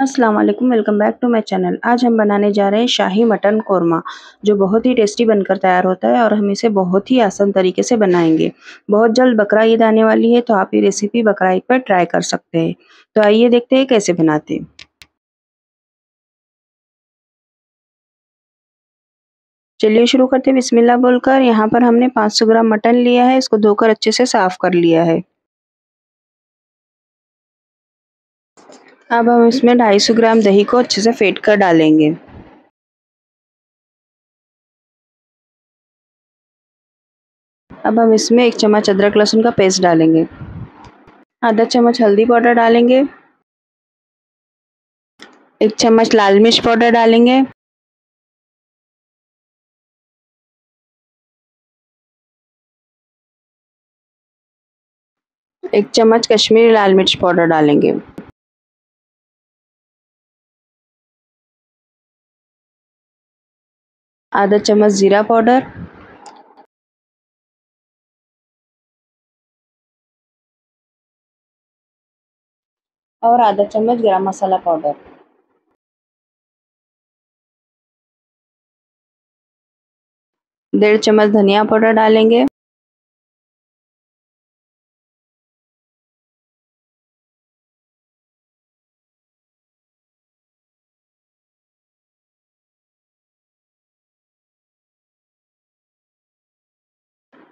अस्सलाम वालेकुम welcome back to my channel आज हम बनाने जा रहे हैं शाही मटन कोरमा, जो बहुत ही टेस्टी बनकर तैयार होता है और हम इसे बहुत ही आसान तरीके से बनाएँगे। बहुत जल्द बकरा ईद आने वाली है तो आप ये रेसिपी बकरा ईद पर ट्राई कर सकते हैं। तो आइए देखते हैं कैसे बनाते हैं। चलिए शुरू करते हैं। बिस्मिल्लाह बोलकर यहाँ पर हमने 500 ग्राम मटन लिया है, इसको धोकर अच्छे से साफ़ कर लिया है। अब हम इसमें 250 ग्राम दही को अच्छे से फेंट कर डालेंगे। अब हम इसमें एक चम्मच अदरक लहसुन का पेस्ट डालेंगे। आधा चम्मच हल्दी पाउडर डालेंगे। एक चम्मच लाल मिर्च पाउडर डालेंगे। एक चम्मच कश्मीरी लाल मिर्च पाउडर डालेंगे। आधा चम्मच ज़ीरा पाउडर। और आधा चम्मच गरम मसाला पाउडर। डेढ़ चम्मच धनिया पाउडर डालेंगे।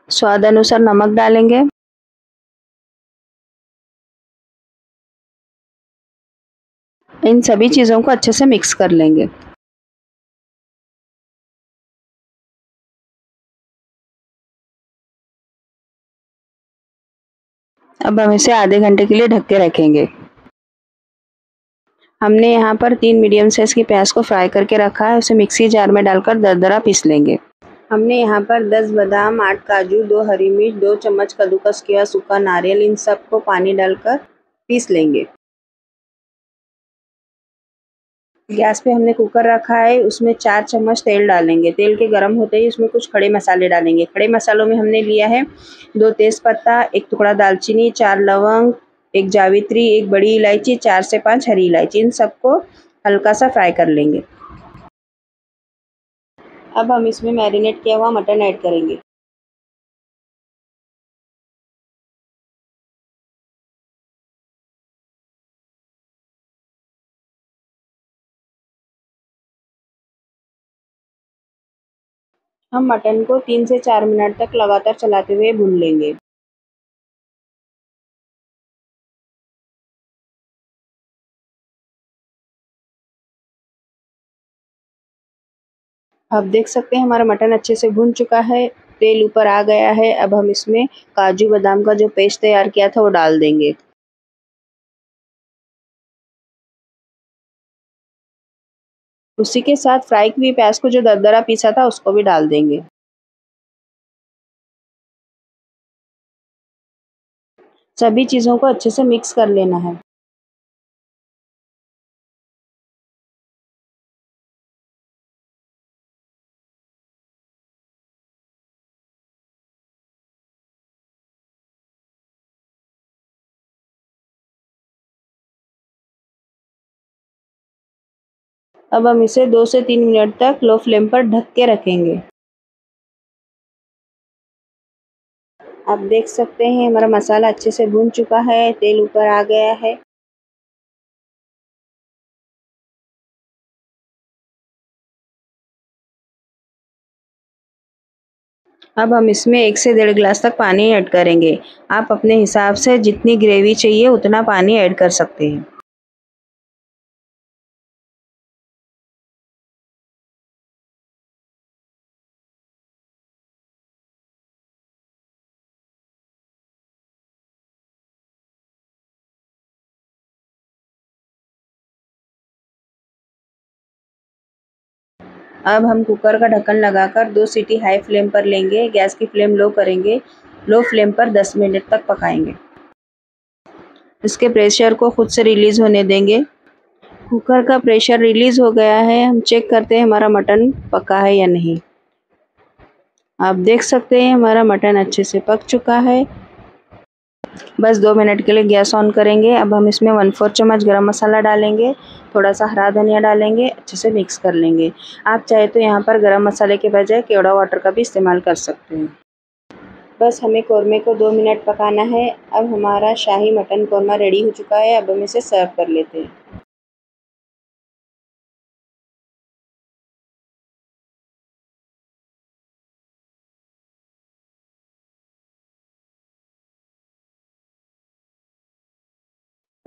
स्वाद अनुसार नमक डालेंगे। इन सभी चीज़ों को अच्छे से मिक्स कर लेंगे। अब हम इसे आधे घंटे के लिए ढक के रखेंगे। हमने यहाँ पर तीन मीडियम साइज़ की प्याज को फ्राई करके रखा है। उसे मिक्सी जार में डालकर दरदरा पीस लेंगे। हमने यहाँ पर 10 बादाम, आठ काजू, दो हरी मिर्च, दो चम्मच कद्दूकस किया, सूखा नारियल, इन सबको पानी डालकर पीस लेंगे। गैस पे हमने कुकर रखा है, उसमें चार चम्मच तेल डालेंगे। तेल के गर्म होते ही उसमें कुछ खड़े मसाले डालेंगे। खड़े मसालों में हमने लिया है दो तेज़पत्ता, एक टुकड़ा दालचीनी, चार लवंग, एक जावित्री, एक बड़ी इलायची, चार से पाँच हरी इलायची, इन सबको हल्का सा फ्राई कर लेंगे। अब हम इसमें मैरिनेट किया हुआ मटन ऐड करेंगे। हम मटन को तीन से चार मिनट तक लगातार चलाते हुए भून लेंगे। अब देख सकते हैं, हमारा मटन अच्छे से भुन चुका है, तेल ऊपर आ गया है, अब हम इसमें काजू बादाम का जो पेस्ट तैयार किया था वो डाल देंगे। उसी के साथ फ्राई की हुई प्याज को जो दरदरा पीसा था, उसको भी डाल देंगे। सभी चीज़ों को अच्छे से मिक्स कर लेना है। अब हम इसे दो से तीन मिनट तक लो फ्लेम पर ढक के रखेंगे। आप देख सकते हैं, हमारा मसाला अच्छे से भून चुका है, तेल ऊपर आ गया है। अब हम इसमें एक से डेढ़ गिलास तक पानी ऐड करेंगे। आप अपने हिसाब से जितनी ग्रेवी चाहिए, उतना पानी ऐड कर सकते हैं। अब हम कुकर का ढक्कन लगाकर दो सीटी हाई फ्लेम पर लेंगे गैस की फ्लेम लो करेंगे लो फ्लेम पर 10 मिनट तक पकाएँगे। इसके प्रेशर को खुद से रिलीज़ होने देंगे। कुकर का प्रेशर रिलीज़ हो गया है, हम चेक करते हैं हमारा मटन पका है या नहीं। आप देख सकते हैं हमारा मटन अच्छे से पक चुका है। बस दो मिनट के लिए गैस ऑन करेंगे। अब हम इसमें वन फोर चम्मच गरम मसाला डालेंगे। थोड़ा सा हरा धनिया डालेंगे, अच्छे से मिक्स कर लेंगे। आप चाहे तो यहाँ पर गरम मसाले के बजाय केवड़ा वाटर का भी इस्तेमाल कर सकते हैं। बस हमें कौरमे को दो मिनट पकाना है। अब हमारा शाही मटन कौरमा रेडी हो चुका है। अब हम इसे सर्व कर लेते हैं।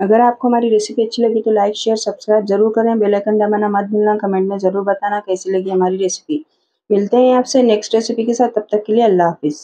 अगर आपको हमारी रेसिपी अच्छी लगी तो लाइक शेयर सब्सक्राइब ज़रूर करें। बेल आइकन दबाना मत भूलना। कमेंट में ज़रूर बताना कैसी लगी हमारी रेसिपी मिलते हैं आपसे नेक्स्ट रेसिपी के साथ। तब तक के लिए अल्लाह हाफिज़।